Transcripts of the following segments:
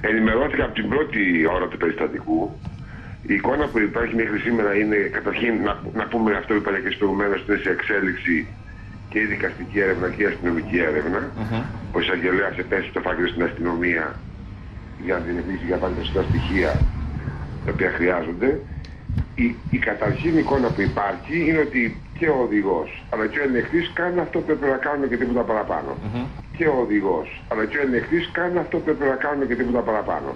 Ενημερώθηκα από την πρώτη ώρα του περιστατικού. Η εικόνα που υπάρχει μέχρι σήμερα είναι καταρχήν να, να πούμε αυτό που είπα και προηγουμένως ότι είναι σε εξέλιξη και η δικαστική έρευνα και η αστυνομική έρευνα. Ο εισαγγελέας επέστησε το φάκελο στην αστυνομία για να την για πάντα τα στοιχεία τα οποία χρειάζονται. Η, η καταρχήν εικόνα που υπάρχει είναι ότι και ο οδηγός αλλά και ο ελεγχτή κάνουν αυτό που έπρεπε να κάνουν και τίποτα παραπάνω. Και ο οδηγός αλλά και ο ελεγχτή κάνουν αυτό που έπρεπε να κάνουν και τίποτα παραπάνω.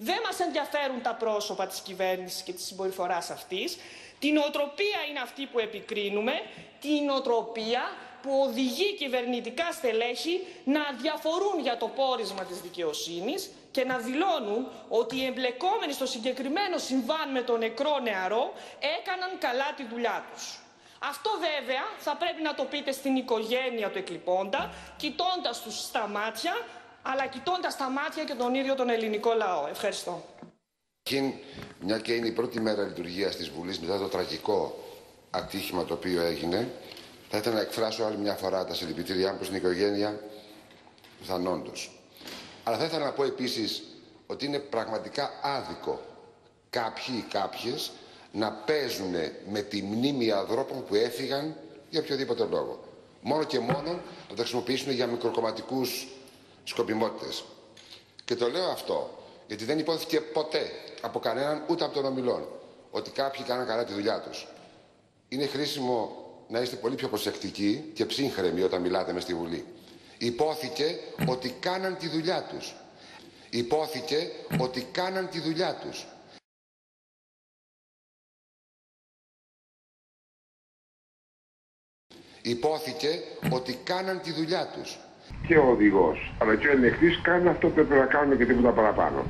Δεν μας ενδιαφέρουν τα πρόσωπα της κυβέρνησης και της συμπεριφοράς αυτής. Την οτροπία είναι αυτή που επικρίνουμε, την οτροπία που οδηγεί κυβερνητικά στελέχη να διαφορούν για το πόρισμα της δικαιοσύνης και να δηλώνουν ότι οι εμπλεκόμενοι στο συγκεκριμένο συμβάν με τον νεκρό νεαρό έκαναν καλά τη δουλειά τους. Αυτό βέβαια θα πρέπει να το πείτε στην οικογένεια του εκλειπώντα, κοιτώντας τους στα μάτια, αλλά κοιτώντας τα μάτια και τον ίδιο τον ελληνικό λαό. Ευχαριστώ. Μια και είναι η πρώτη μέρα λειτουργίας της Βουλής μετά το τραγικό ατύχημα το οποίο έγινε, θα ήθελα να εκφράσω άλλη μια φορά τα συλληπιτήριά μου στην οικογένεια του θανόντος. Αλλά θα ήθελα να πω επίσης ότι είναι πραγματικά άδικο κάποιοι ή κάποιες να παίζουν με τη μνήμη ανθρώπων που έφυγαν για οποιοδήποτε λόγο. Μόνο και μόνο να τα χρησιμοποιήσουν για μικροκομματικούς σκοπιμότητες. Και το λέω αυτό γιατί δεν υπόθηκε ποτέ από κανέναν ούτε από τον ομιλόν ότι κάποιοι κάναν καλά τη δουλειά τους. Είναι χρήσιμο να είστε πολύ πιο προσεκτικοί και ψύχρεμοι όταν μιλάτε μες στη Βουλή. Υπόθηκε ότι κάναν τη δουλειά τους. Υπόθηκε ότι κάναν τη δουλειά τους. Υπόθηκε ότι κάναν τη δουλειά τους. Και ο οδηγός αλλά και ο ελεγχτή κάνουν αυτό που έπρεπε να κάνουν και τίποτα παραπάνω.